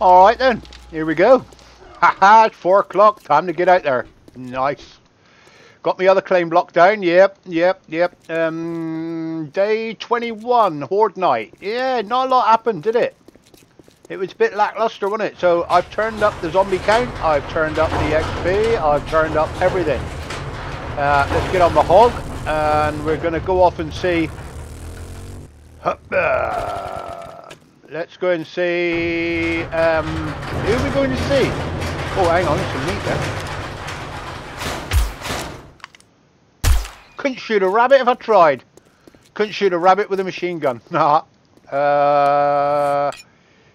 Alright then, here we go. Haha, it's four o'clock, time to get out there. Nice. Got my other claim block down, yep, yep, yep. Um, day 21, Horde Night. Yeah, not a lot happened, did it? It was a bit lackluster, wasn't it? So I've turned up the zombie count, I've turned up the XP, I've turned up everything. Uh, let's get on the hog, and we're going to go off and see... Let's go and see... Um, who are we going to see? Oh, hang on, some meat there. Couldn't shoot a rabbit if I tried. Couldn't shoot a rabbit with a machine gun. Nah. Uh,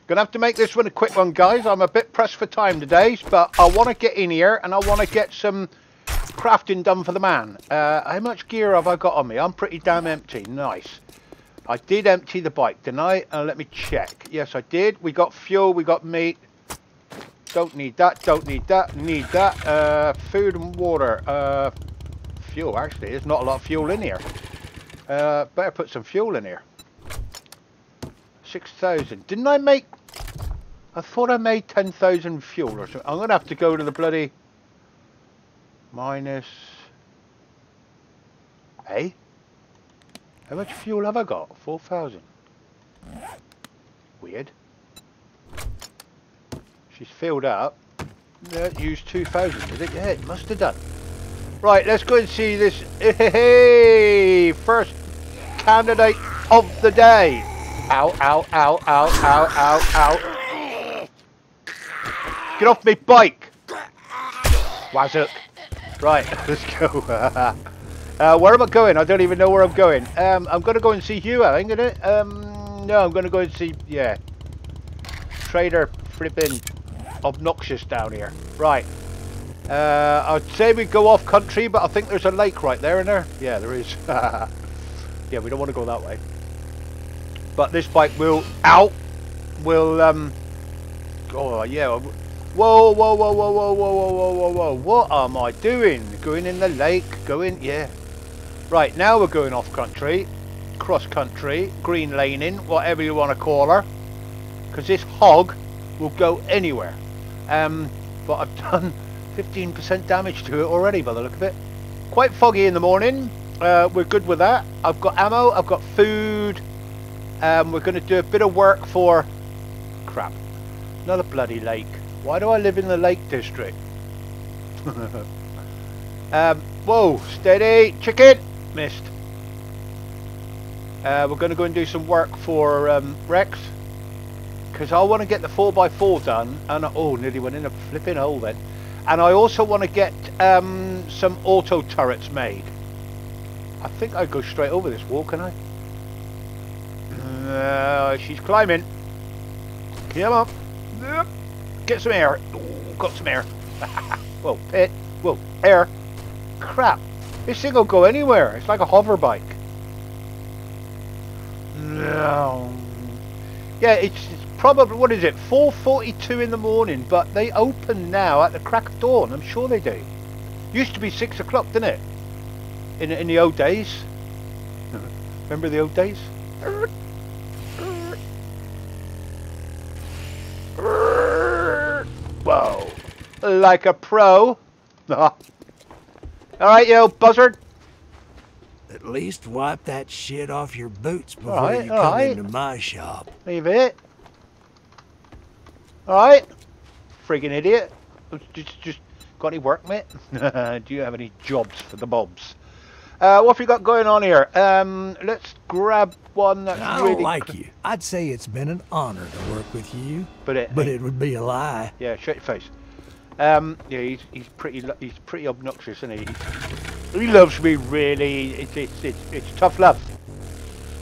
gonna have to make this one a quick one, guys. I'm a bit pressed for time today, but I want to get in here and I want to get some crafting done for the man. Uh, how much gear have I got on me? I'm pretty damn empty. Nice. I did empty the bike, didn't I? Uh, let me check. Yes, I did. We got fuel, we got meat. Don't need that, don't need that, need that. Uh, food and water. Uh, fuel, actually. There's not a lot of fuel in here. Uh, better put some fuel in here. 6,000. Didn't I make... I thought I made 10,000 fuel or something. I'm going to have to go to the bloody... Minus... Hey? How much fuel have I got? 4,000. Weird. She's filled up. Yeah, used 2,000, did it? Yeah, it must have done. Right, let's go and see this. Hey, first candidate of the day. Ow, ow, ow, ow, ow, ow, ow. Get off me bike. Wazzook. Right, let's go. uh, where am I going? I don't even know where I'm going. Um, I'm going to go and see Hugh, I think, gonna. Um, no, I'm going to go and see, yeah. Trader flipping obnoxious down here. Right. Uh, I'd say we go off country, but I think there's a lake right there, in there? Yeah, there is. yeah, we don't want to go that way. But this bike will out. Will um. Oh yeah. Whoa, whoa, whoa, whoa, whoa, whoa, whoa, whoa, whoa! What am I doing? Going in the lake? Going? Yeah. Right now we're going off country, cross country, green laning, whatever you want to call her. Because this hog will go anywhere. Um, but I've done 15% damage to it already by the look of it. Quite foggy in the morning. Uh, we're good with that. I've got ammo, I've got food. Um, we're going to do a bit of work for... Crap. Another bloody lake. Why do I live in the lake district? um, whoa, steady, chicken! Missed. Uh, we're going to go and do some work for um, Rekt. Because I want to get the 4x4 done. And Oh, nearly went in a flipping hole then. And I also want to get um, some auto turrets made. I think I go straight over this wall, can I? Uh, she's climbing. Come on. Yep. Get some air. Got some air. Whoa, pit. Whoa, air. Crap. This thing will go anywhere. It's like a hover bike. No. Yeah, it's, it's probably, what is it, 4.42 in the morning, but they open now at the crack of dawn. I'm sure they do. Used to be 6 o'clock, didn't it? In, in the old days. Remember the old days? Whoa. Like a pro. Alright, you buzzard. At least wipe that shit off your boots before Alright, you come alright. into my shop. Leave it. Alright. Friggin' idiot. Just, just got any work, mate? Do you have any jobs for the bobs? Uh, what have you got going on here? Um, let's grab one that's I don't really... like you. I'd say it's been an honor to work with you, But it, but it would be a lie. Yeah, shut your face. Um, yeah, he's he's pretty he's pretty obnoxious, isn't he? He, he loves me really. It's it's it's, it's tough love.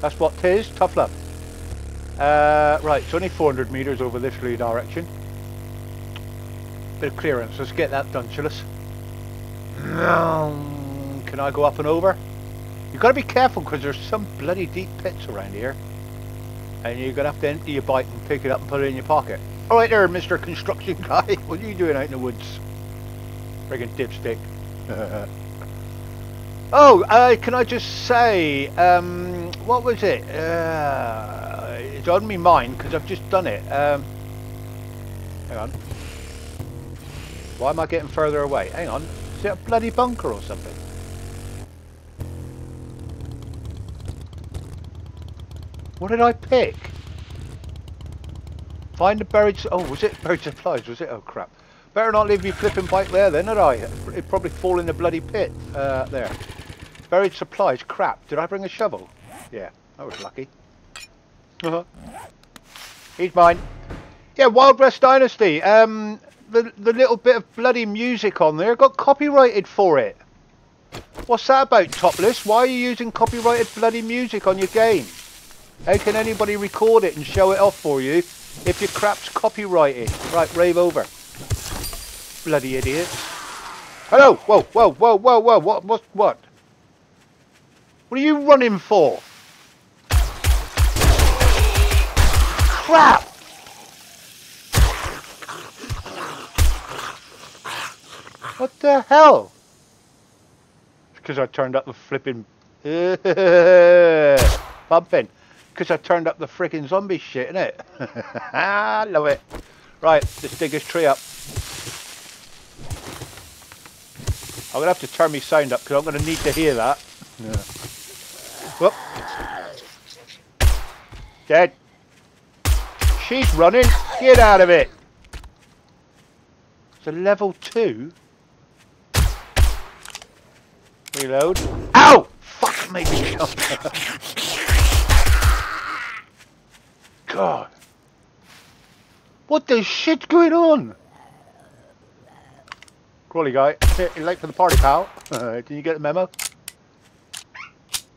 That's what it is. Tough love. Uh, right, it's only 400 meters over this way direction. Bit of clearance. Let's get that done, shall? Can I go up and over? You've got to be careful because there's some bloody deep pits around here. And you're going to have to empty your bike and pick it up and put it in your pocket. Alright there, Mr. Construction Guy. What are you doing out in the woods? Friggin' dipstick. oh, uh, can I just say, um, what was it? Uh, it's on me mind because I've just done it. Um, Hang on. Why am I getting further away? Hang on. Is it a bloody bunker or something? What did I pick? Find the buried... Oh, was it buried supplies? Was it? Oh, crap. Better not leave me flipping bike there then, had I? It'd probably fall in the bloody pit. Uh, there. Buried supplies. Crap. Did I bring a shovel? Yeah, I was lucky. Uh-huh. He's mine. Yeah, Wild West Dynasty. Um, the, the little bit of bloody music on there got copyrighted for it. What's that about, Toplitz? Why are you using copyrighted bloody music on your game? How can anybody record it and show it off for you if your crap's copyrighted? Right, rave over. Bloody idiot. Hello! Whoa, whoa, whoa, whoa, whoa, what, what, what? What are you running for? Crap! What the hell? Because I turned up the flipping... Pumping. Because I turned up the freaking zombie shit, innit? I love it. Right, let's dig this tree up. I'm going to have to turn my sound up because I'm going to need to hear that. Yeah. Whoop. Dead. She's running. Get out of it. It's a level two. Reload. Ow! Fuck, me God. What the shit's going on? Crawley guy, you late for the party, pal. Uh, did you get the memo?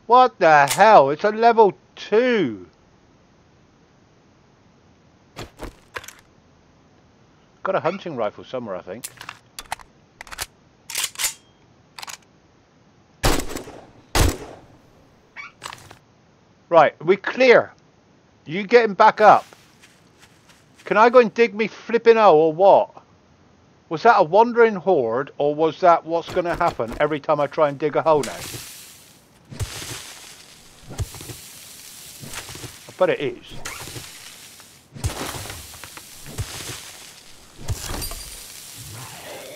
What the hell? It's a level 2. Got a hunting rifle somewhere, I think. Right, we clear. You getting back up? Can I go and dig me flipping O or what? Was that a wandering horde or was that what's going to happen every time I try and dig a hole now? I bet it is.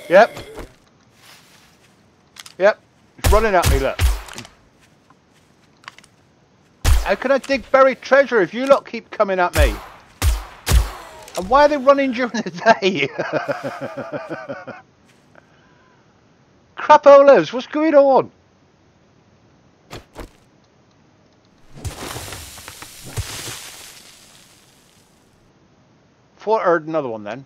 Yep. Yep. It's running at me, look. How can I dig buried treasure if you lot keep coming at me? And why are they running during the day? Crapolas, what's going on? I heard another one then.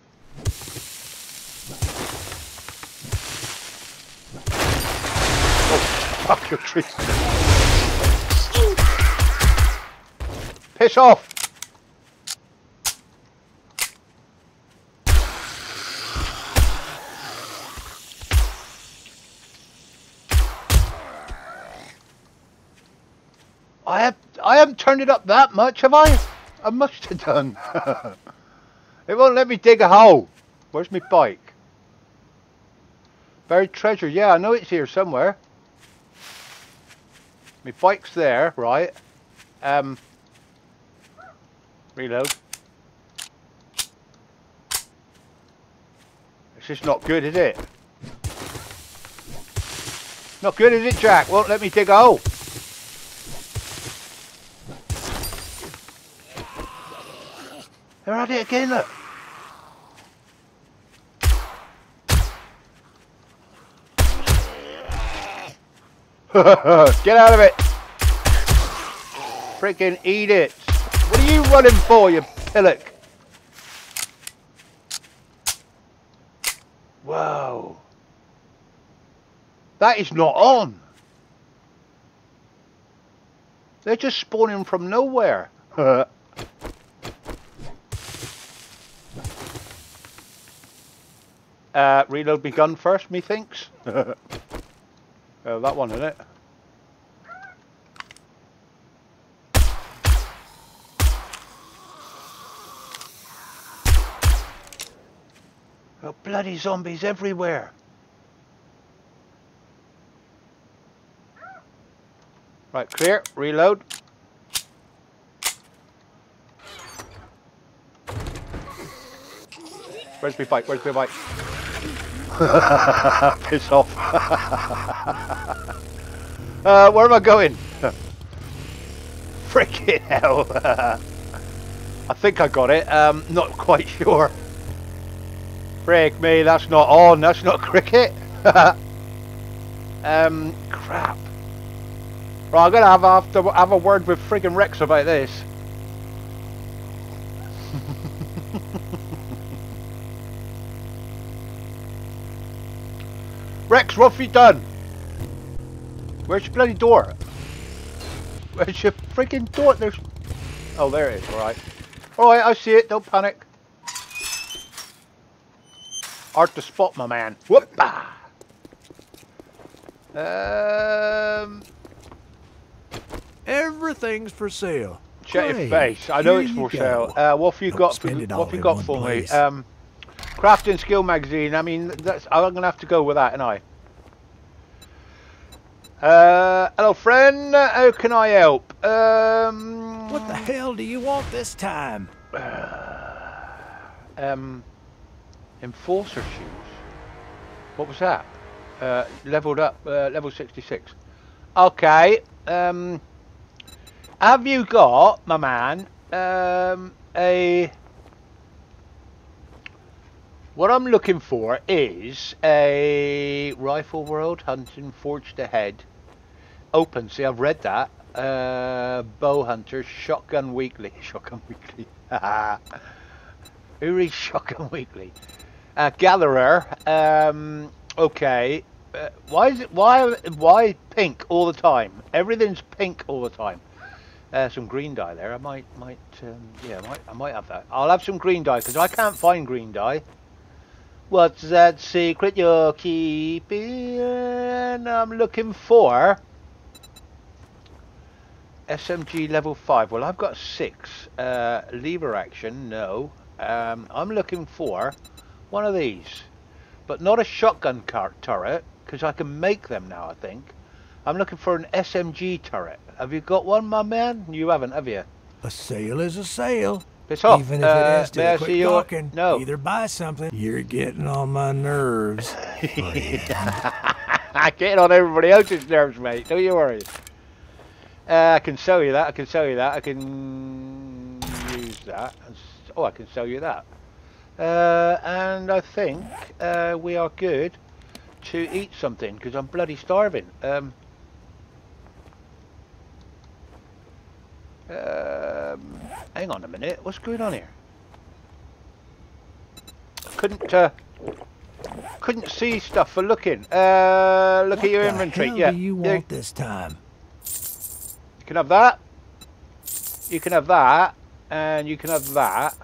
Oh, fuck your tree. Piss off! I have I haven't turned it up that much, have I? I must have done. it won't let me dig a hole. Where's my bike? Buried treasure. Yeah, I know it's here somewhere. My bike's there, right? Um, reload. It's just not good, is it? Not good, is it, Jack? Won't let me dig a hole. They're at it again, look. Get out of it. Freaking eat it. Are you running for, you pillock? Whoa. That is not on. They're just spawning from nowhere. Uh, reload me gun first, methinks. oh, that one, isn't it? Oh, bloody zombies everywhere. Right, clear, reload. Where's my bike? Where's my bike? Piss off. uh, where am I going? Freaking hell. I think I got it. Um, not quite sure. Frick me, that's not on. That's not cricket. um, crap. Right, I'm gonna have, have to have a word with friggin' Rekt about this. Rekt, what have you done? Where's your bloody door? Where's your freaking door? There's. Oh, there it is. All right. All right, I see it. Don't panic. Art to spot, my man. Whoop! Um, Everything's for sale. Check your face. I know it's for sale. Uh, what have you Don't got? For, what have you got for place. me? Um, Crafting Skill Magazine. I mean, that's I'm gonna have to go with that, and I. Uh, hello, friend. How can I help? Um, What the hell do you want this time? Um, enforcer shoes. What was that? Uh, leveled up, uh, level 66. Okay. Um, have you got, my man, um, a... What I'm looking for is a Rifle World Hunting Forged Ahead. Open, see I've read that. Uh, Bow Hunter, Shotgun Weekly. Shotgun Weekly. Who reads Shotgun Weekly? Uh, Gatherer. Um, okay. Uh, why is it? Why? Why pink all the time? Everything's pink all the time. Uh, some green dye there. I might, might, um, yeah, I might, I might have that. I'll have some green dye because I can't find green dye. What's that secret you're keeping? I'm looking for SMG level five. Well, I've got six. Uh, lever action, no. Um, I'm looking for one of these, but not a shotgun car turret because I can make them now. I think. I'm looking for an SMG turret. Have you got one, my man? You haven't, have you? A sale is a sale. Piss off. Even if it Uh, has may I to see quit your- talking, No. either buy something. You're getting on my nerves. I get on everybody else's nerves, mate. Don't you worry. Uh, I can sell you that. I can sell you that. I can use that. Oh, I can sell you that. Uh, and I think uh, we are good to eat something because I'm bloody starving. Um, um, hang on a minute. What's going on here? Couldn't uh, couldn't see stuff for looking. Uh, look what at your inventory. yeah, do you want this time? you can have that. You can have that, and you can have that.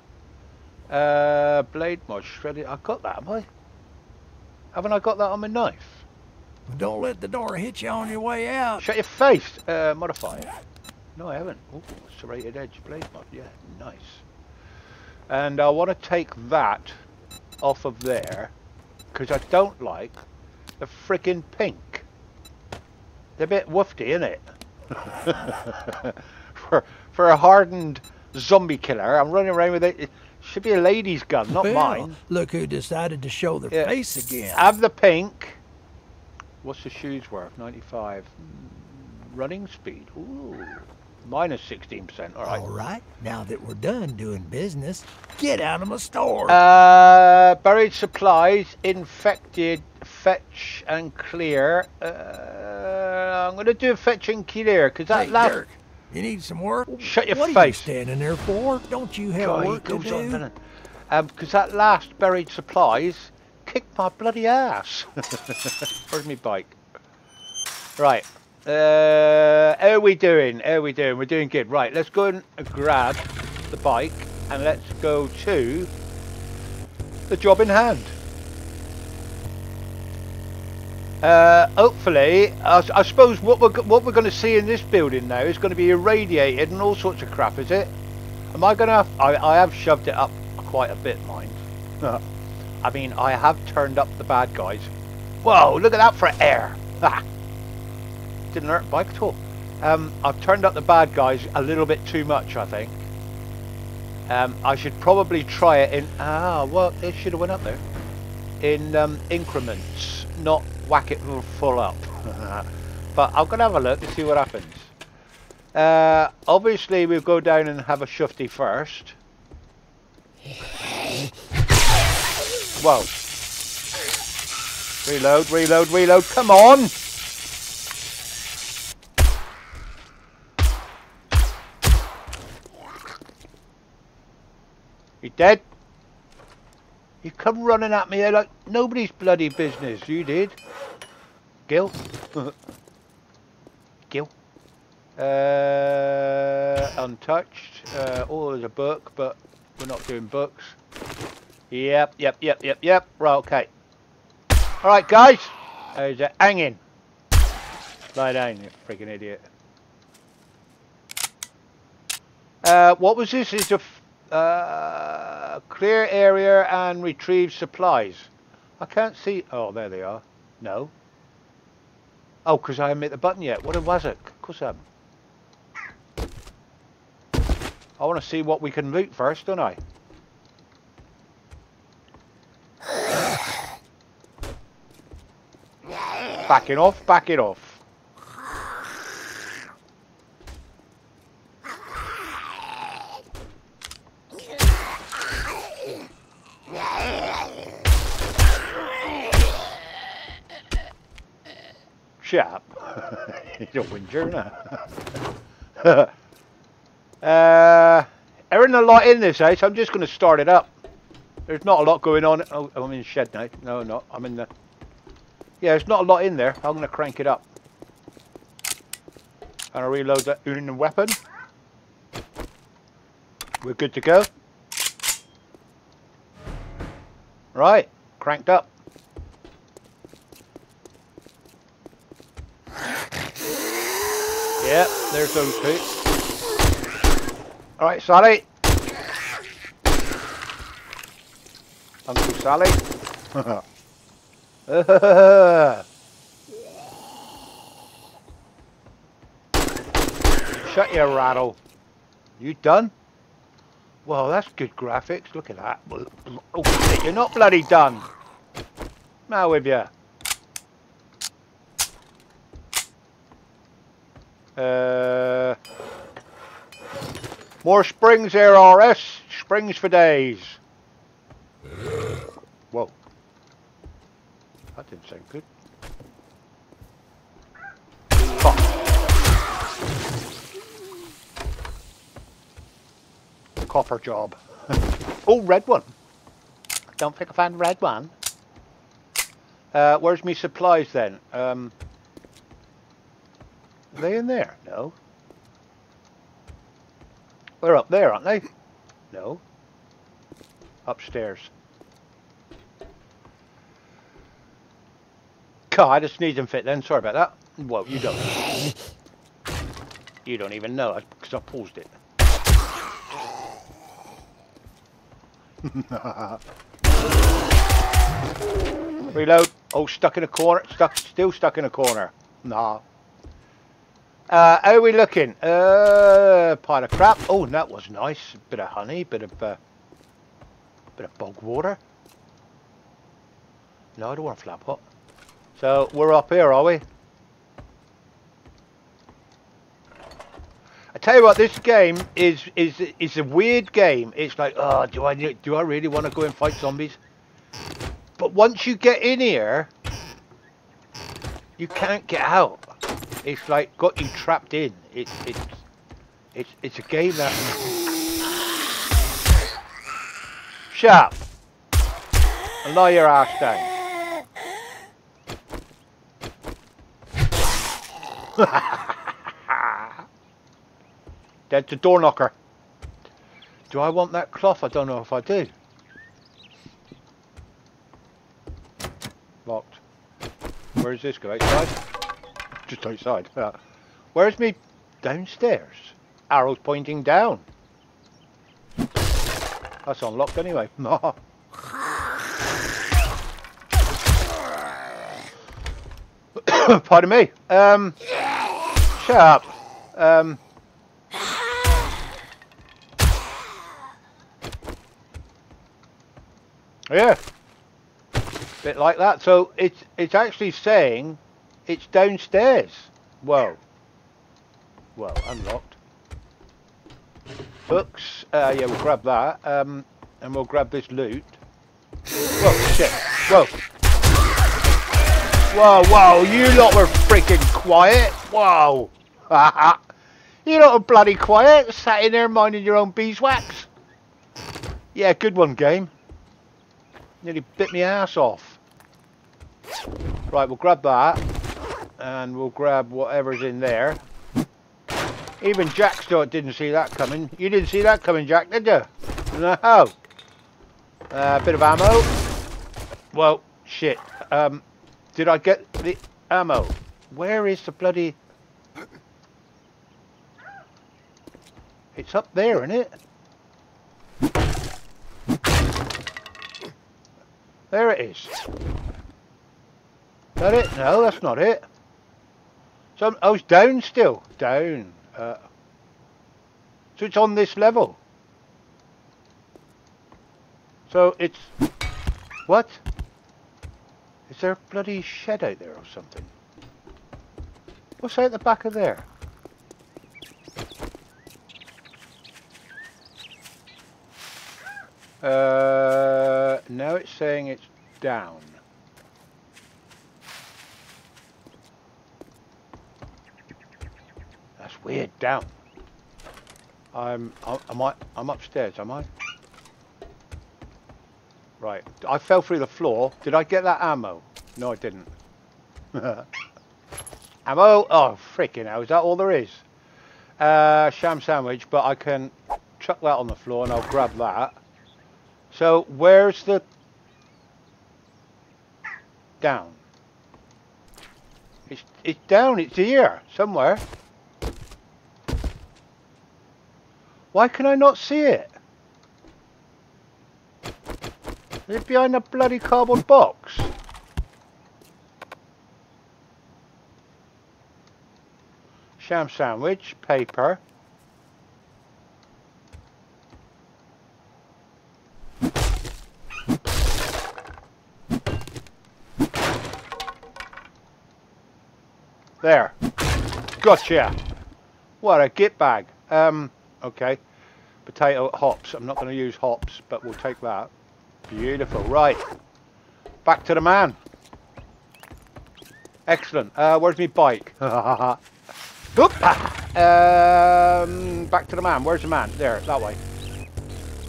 Uh, blade mod shredded. I got that, have I? Haven't I got that on my knife? Don't let the door hit you on your way out. Shut your face. Uh, modify. No, I haven't. Oh, serrated edge blade mod. Yeah, nice. And I want to take that off of there because I don't like the friggin' pink. They're a bit woofy, isn't it? for for a hardened zombie killer, I'm running around with it. Should be a lady's gun, not well, mine. Look who decided to show their Yeah. face again. Have the pink. What's the shoes worth? 95. Mm, Running speed. Ooh. Minus 16%. All right. All right, now that we're done doing business, get out of my store. Uh, buried supplies, infected, fetch and clear. Uh, I'm going to do fetch and clear because that hey, last. Dirk, you need some work? Shut your what are you face. standing there for? Don't you have God, work to goes on, do? doesn't? Um, because that last buried supplies kicked my bloody ass. Where's my bike? Right. Uh, how are we doing? How are we doing? We're doing good. Right, let's go and grab the bike and let's go to the job in hand. Uh, hopefully, I suppose what we're what we're going to see in this building now is going to be irradiated and all sorts of crap, is it? Am I going to have... I, I have shoved it up quite a bit, mind. I mean, I have turned up the bad guys. Whoa, look at that for air. Ah. Didn't hurt bike at all. Um, I've turned up the bad guys a little bit too much, I think. Um, I should probably try it in... Ah, well, it should have went up there. In um, increments, not whack it full up. but I'm going to have a look to see what happens. Uh, obviously, we'll go down and have a shufty first. Whoa. Reload, reload, reload. Come on! You dead? You come running at me like nobody's bloody business. You did. Gil? Gil? Uh, untouched. Uh, oh, there's a book, but we're not doing books. Yep, yep, yep, yep, yep. Right, okay. Alright, guys. There's a hanging. Lie down, you freaking idiot. Uh, what was this? It's a uh, clear area and retrieve supplies. I can't see. Oh, there they are. No. Oh, because I haven't hit the button yet. What was it? Of course I haven't. I want to see what we can loot first, don't I? Backing off, backing off. Don't whinger, no. uh, there isn't a lot in this house. I'm just going to start it up. There's not a lot going on. Oh, I'm in the shed now. No, I'm not. I'm in the... Yeah, there's not a lot in there. I'm going to crank it up. And I reload that Unin weapon. We're good to go. Right, cranked up. Yep, there's those two. Alright, Sally. Uncle Sally. Shut your rattle. You done? Well, that's good graphics. Look at that. Oh, you're not bloody done. Now with you. Uh, more springs there, RS. Springs for days. Whoa. That didn't sound good. Fuck. Copper job. oh, red one. Don't think I found red one. Uh, where's me supplies then? Um, are they in there? No. They're up there, aren't they? No. Upstairs. God, I just need them fit then. Sorry about that. Well, you don't. You don't even know because I paused it. Reload. Oh, stuck in a corner. Stuck. Still stuck in a corner. Nah. Uh, how are we looking? Uh, pile of crap. Oh, that was nice. Bit of honey, bit of, uh, bit of bog water. No, I don't want flap hot. So we're up here, are we? I tell you what, this game is is is a weird game. It's like, oh, do I do I really want to go and fight zombies? But once you get in here, you can't get out. It's like got you trapped in. It's it's it's it's a game that. Shut up. And lie your ass down. Dead to door knocker. Do I want that cloth? I don't know if I do. Locked. Where is this? Outside? Just outside. Where's me downstairs? Arrows pointing down. That's unlocked anyway. Pardon me. Um, shut up. Um, Yeah. Bit like that. So it's it's actually saying it's downstairs. Whoa. Well, unlocked. Books. Uh, yeah, we'll grab that. Um, and we'll grab this loot. Whoa, shit. Whoa. Whoa, whoa, you lot were freaking quiet. Whoa. you lot were bloody quiet, sat in there minding your own beeswax. Yeah, good one, game. Nearly bit me ass off. Right, we'll grab that. And we'll grab whatever's in there. Even Jack still didn't see that coming. You didn't see that coming, Jack, did you? No. A uh, bit of ammo. Well, shit. Um, did I get the ammo? Where is the bloody... It's up there, isn't it? There it is. That it? No, that's not it. So, oh, it's down still. Down. Uh, so it's on this level. So it's... What? Is there a bloody shed out there or something? What's out the back of there? Uh, now it's saying it's down. Weird. Down. I'm. Am I? I'm upstairs. Am I? Right. I fell through the floor. Did I get that ammo? No, I didn't. ammo? Oh, freaking hell. Is that all there is? Uh, sham sandwich, but I can chuck that on the floor and I'll grab that. So, where's the... Down. It's, it's down. It's here. Somewhere. Why can I not see it? Is it behind a bloody cardboard box? Sham sandwich, paper. There. Gotcha. What a git bag. Um, okay. Potato hops. I'm not going to use hops, but we'll take that. Beautiful. Right. Back to the man. Excellent. Uh, where's my bike? Oop. Um, back to the man. Where's the man? There, that way.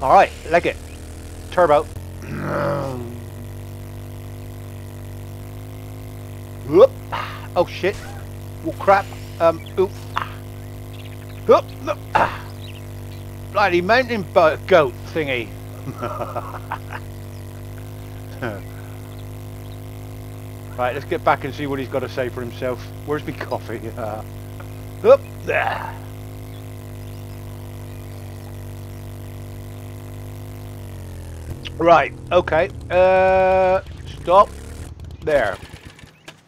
All right, leg it. Turbo. Whoop. Oh shit. Oh crap. Um. Oop. Oop. Bloody mountain goat thingy. right, let's get back and see what he's got to say for himself. Where's my coffee? Uh, up there. Right, okay. Uh, stop. There.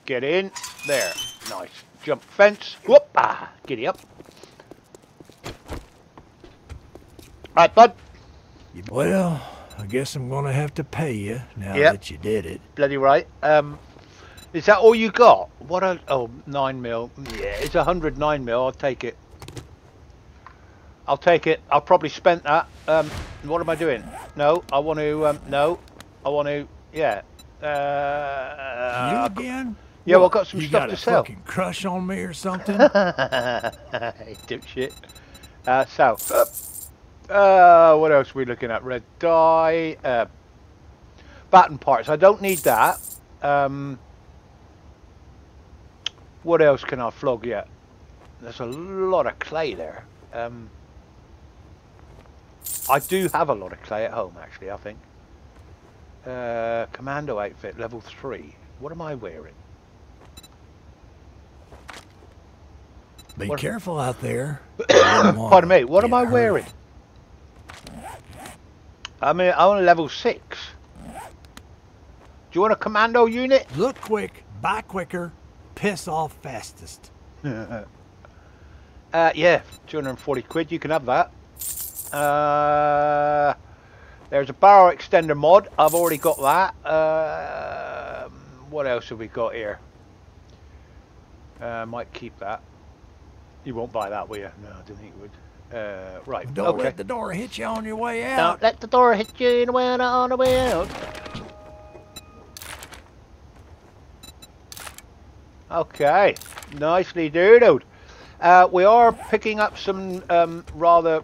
Get in. There. Nice. Jump fence. Whoop. Ah, giddy up. Right, bud. Well, I guess I'm gonna have to pay you now yep. that you did it. Bloody right. Um, is that all you got? What a oh nine mil. Yeah, it's a hundred nine mil. I'll take it. I'll take it. I'll probably spent that. Um, what am I doing? No, I want to. Um, no, I want to. Yeah. Uh, you again? Yeah, well, I've got some stuff got to a sell. fucking crush on me or something? Dipshit. Uh, so. Uh, uh, what else are we looking at? Red dye. Uh, baton parts. I don't need that. Um, what else can I flog yet? There's a lot of clay there. Um, I do have a lot of clay at home, actually, I think. Uh, commando outfit, level 3. What am I wearing? Be what careful out there. Pardon me, what am I wearing? I mean, I'm on level 6. Do you want a commando unit? Look quick, buy quicker, piss off fastest. uh, yeah, 240 quid, you can have that. Uh, There's a barrel extender mod. I've already got that. Uh, what else have we got here? Uh, might keep that. You won't buy that, will you? No, I don't think you would. Uh, right. Don't okay. let the door hit you on your way out. Don't let the door hit you in the way on the way out. Okay, nicely doodled. Uh, we are picking up some um, rather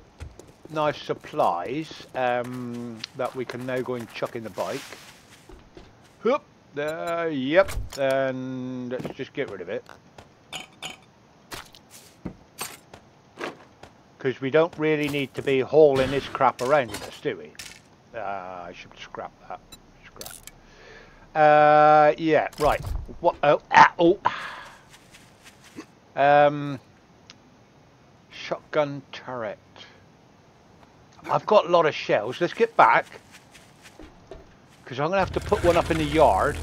nice supplies um, that we can now go and chuck in the bike. Whoop, uh, yep, and let's just get rid of it. Because we don't really need to be hauling this crap around with us, do we? Uh, I should scrap that. Scrap. Uh, yeah, right. What? Oh, ah, oh. Um, shotgun turret. I've got a lot of shells. Let's get back. Because I'm going to have to put one up in the yard.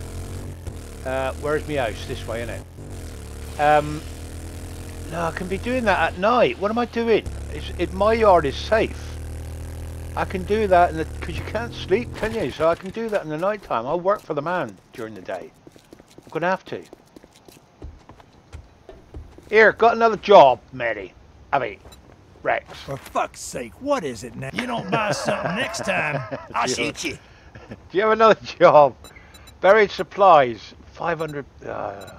Uh, where's my house? This way, innit? Um, no, I can be doing that at night. What am I doing? It's, it, my yard is safe. I can do that because you can't sleep, can you? So I can do that in the night time. I'll work for the man during the day. I'm going to have to. Here, got another job, Matty. I mean, Rekt. For fuck's sake, what is it now? You don't buy something next time, I'll shoot you. Do you have another job? Buried supplies. 500. Uh,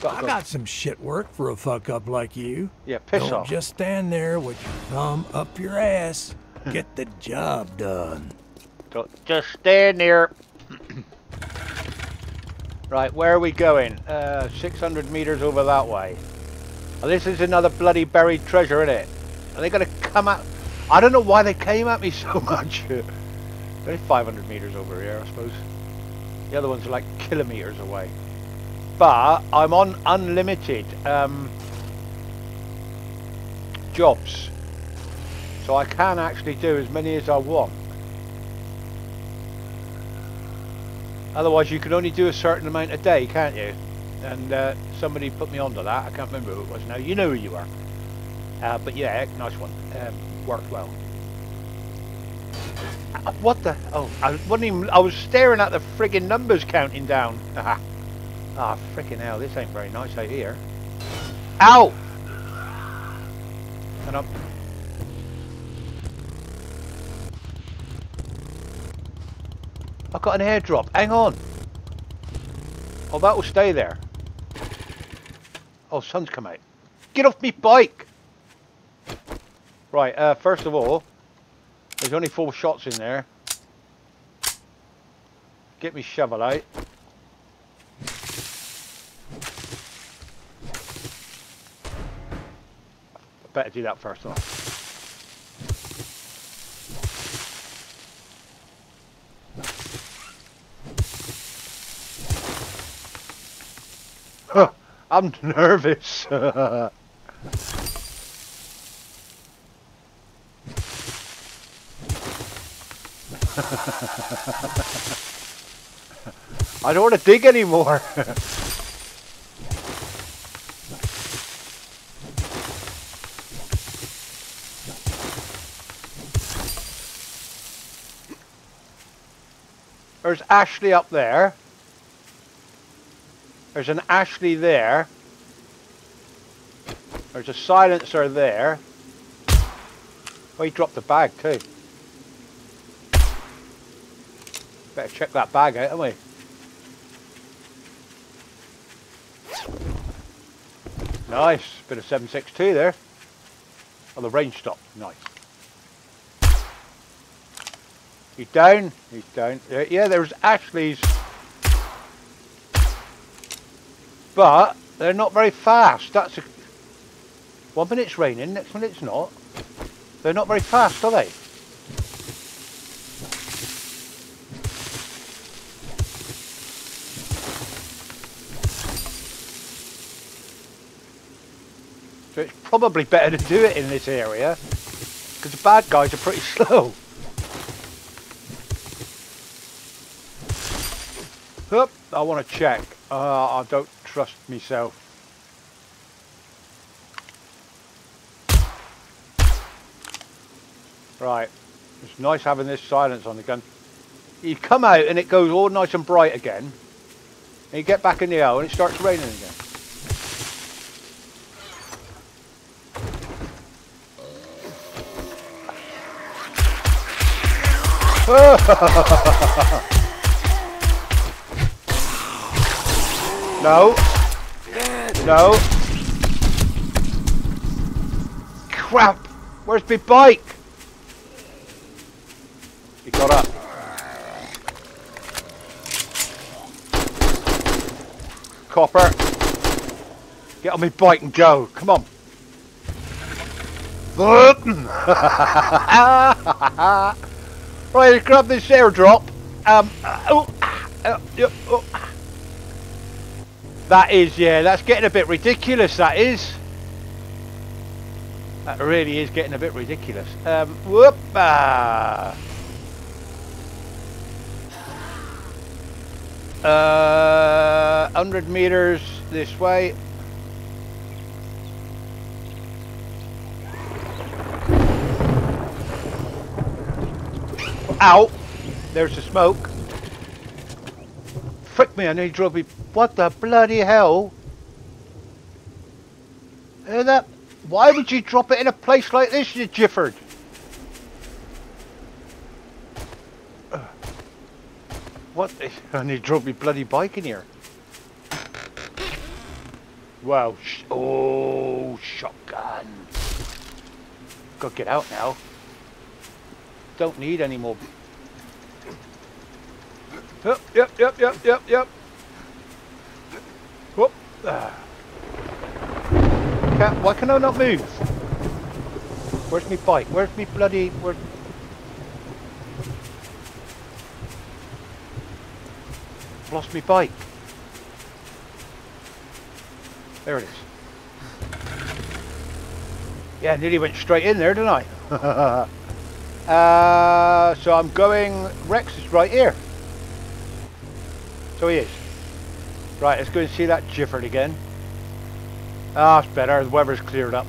Got, I to- got some shit work for a fuck up like you. Yeah, piss Don't off. just stand there with your thumb up your ass. Get the job done. Don't- Just stand there. right, where are we going? Uh, 600 meters over that way. Oh, this is another bloody buried treasure, isn't it? Are they going to come at... I don't know why they came at me so much. Only 500 meters over here, I suppose. The other ones are like kilometers away. But I'm on unlimited um, jobs. So I can actually do as many as I want. Otherwise, you can only do a certain amount a day, can't you? And uh, somebody put me onto that. I can't remember who it was now. You know who you are. Uh, but yeah, nice one. Um, worked well. Uh, What the? Oh, I wasn't even. I was staring at the friggin' numbers counting down. Ah, ah, freaking hell! This ain't very nice out here. Ow! And I'm. I've got an airdrop. Hang on. Oh, that will stay there. Oh, sun's come out. Get off me bike! Right, uh, first of all, there's only four shots in there. Get me shovel out. Better do that first off. I'm nervous. I don't want to dig anymore. There's Ashley up there. There's an Ashley there. There's a silencer there. Oh, he dropped the bag too. Better check that bag out, haven't we? Nice. Bit of 762 there. Oh, the range stop. Nice. He's down. He's down. Uh, yeah, yeah, there's Ashley's. But they're not very fast. That's a... One minute's raining, next minute it's not. They're not very fast, are they? So it's probably better to do it in this area because the bad guys are pretty slow. Hup, I want to check. Uh, I don't trust myself. Right. It's nice having this silence on the gun. You come out and it goes all nice and bright again. And you get back in the aisle and it starts raining again. no. No. Crap! Where's my bike? He got up. Copper. Get on my bike and go. Come on. right, grab this airdrop. Um, oh, uh, oh. That is, yeah, that's getting a bit ridiculous, that is. That really is getting a bit ridiculous. Um, whoop! Uh, 100 meters this way. Out. There's the smoke. Frick me, I need to me. What the bloody hell? And that why would you drop it in a place like this, you jifford? What? I need to drop my bloody bike in here. Wow. Oh, shotgun. Gotta get out now. Don't need any more. Yep, yep, yep, yep, yep, yep. Whoop. Can't, why can I not move? Where's my bike? Where's my bloody... Where... Lost my bike. There it is. Yeah, nearly went straight in there, didn't I? uh, so I'm going... Rekt is right here. So he is. Right, let's go and see that Gifford again. Ah, oh, it's better. The weather's cleared up.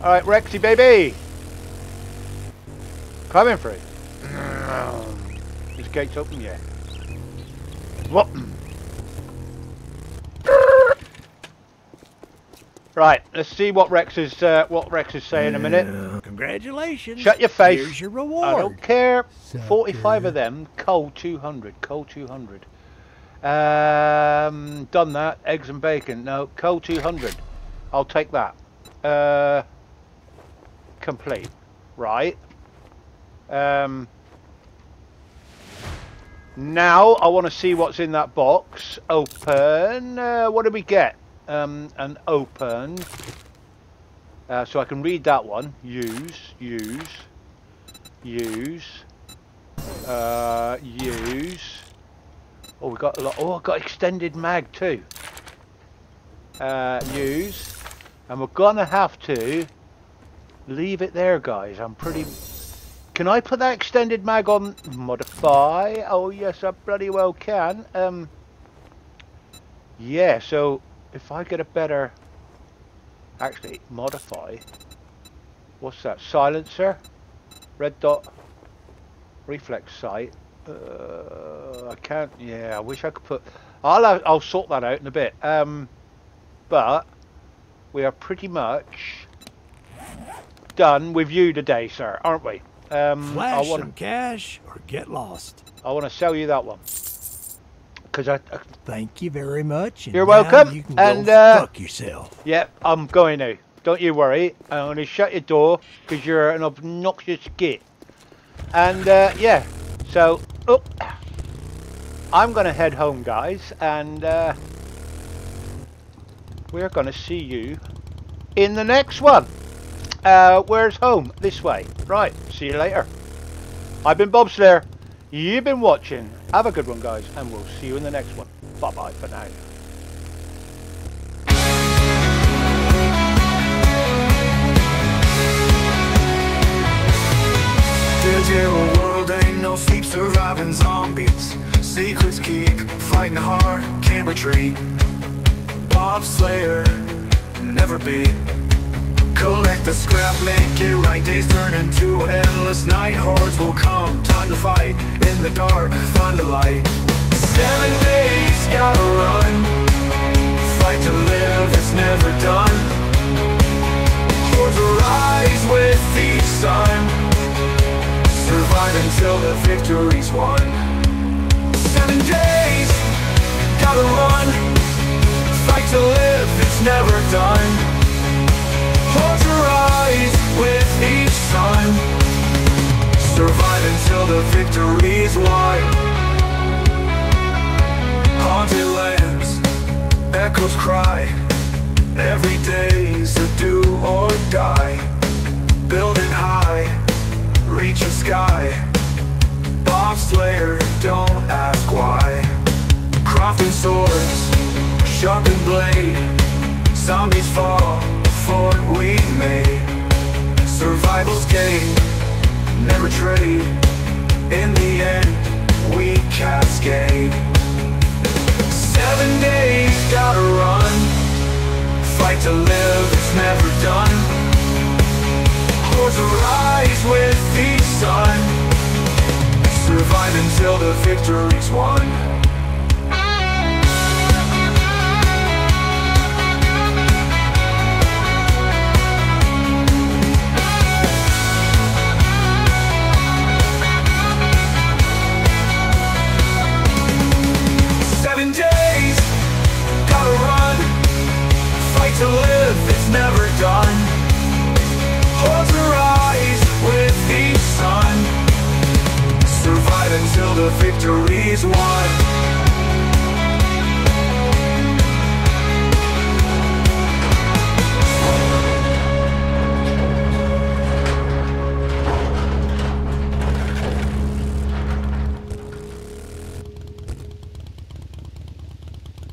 Alright, Rexy baby! Coming through. This gate's open, yeah. What? Right, let's see what Rekt is uh, what Rekt is saying in a minute. Congratulations. Shut your face. Here's your reward. I don't care. 45 of them. Coal 200. Coal 200. Um, done that. Eggs and bacon. No, coal 200. I'll take that. Uh, complete. Right. Um, now I want to see what's in that box. Open. Uh, what do we get? Um, an open. Uh, so I can read that one. Use. Use. Use. Uh, use. Oh, we got a lot. Oh, I got extended mag too. Uh, use, and we're gonna have to leave it there, guys. I'm pretty. Can I put that extended mag on modify? Oh yes, I bloody well can. Um. Yeah. So if I get a better, actually modify. What's that? Silencer, red dot, reflex sight. Uh, I can't. Yeah, I wish I could put. I'll I'll sort that out in a bit. Um, but we are pretty much done with you today, sir, aren't we? Um, Flash I want some cash or get lost. I want to sell you that one. Cause I, I thank you very much. you're welcome. You and uh, fuck yourself. Yep, yeah, I'm going to. Don't you worry. I'm going to shut your door because you're an obnoxious git. And uh, yeah, so Oh, I'm going to head home, guys, and uh, we're going to see you in the next one. Uh, where's home? This way. Right, see you later. I've been Bob Slayer. You've been watching. Have a good one, guys, and we'll see you in the next one. Bye-bye for now. You world ain't no sleep, surviving zombies Secrets keep fighting hard, can't retreat Bob Slayer, never be Collect the scrap, make it right. Days turn into endless night. Hordes will come, time to fight. In the dark, find the light. Seven days, gotta run. Fight to live, it's never done. Hordes arise with each sun. Survive until the victory's won. Seven days, gotta run. Fight to live, it's never done arise with each sun Survive until the victory's won. Haunted lands, echoes cry. Every day's a do or die. Building high, reaching sky. Bob Slayer, don't ask why. Crafting swords, sharpened blade. Zombies fall, fort we made Survival's game, never trade. In the end, we cascade Seven days, gotta run. Fight to live, it's never done. Hordes arise with each sun. Survive until the victory's won until the victory's won